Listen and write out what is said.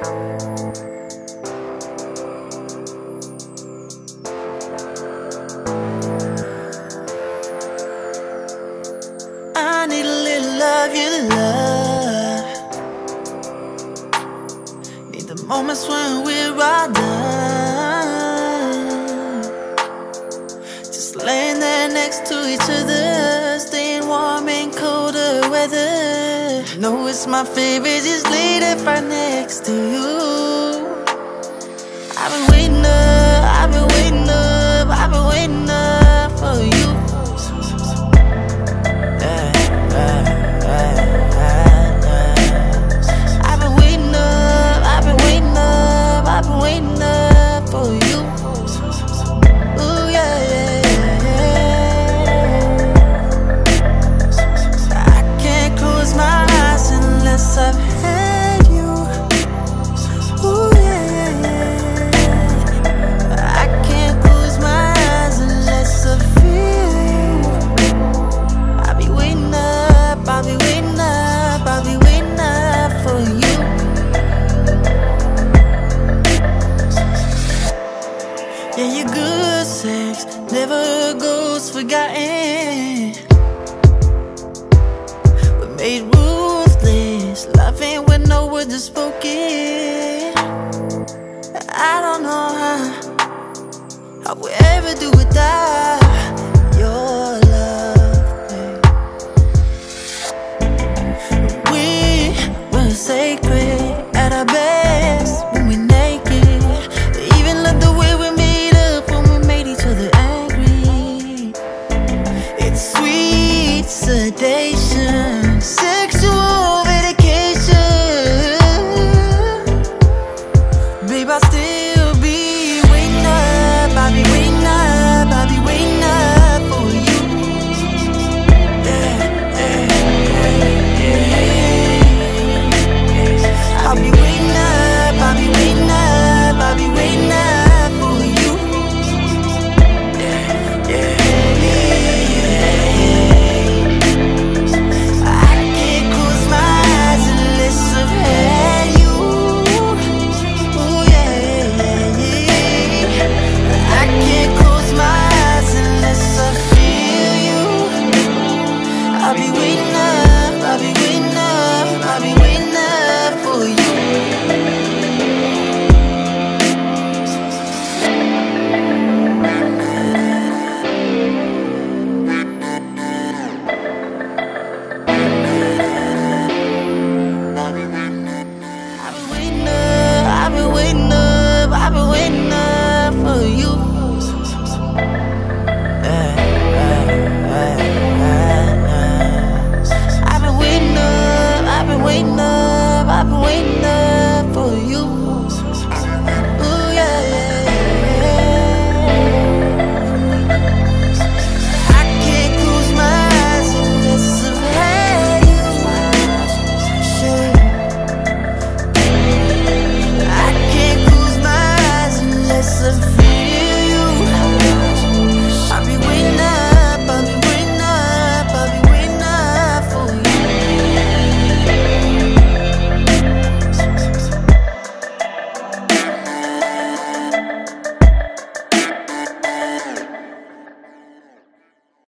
I need a little love, you love. Need the moments when we're all done. Just laying there next to each other, staying warm in colder weather. Know it's my favorite, just lay there right next to you. I've been waiting. good sex never goes forgotten. We're made ruthless, laughing when no words are spoken. I don't know how, how we ever do without.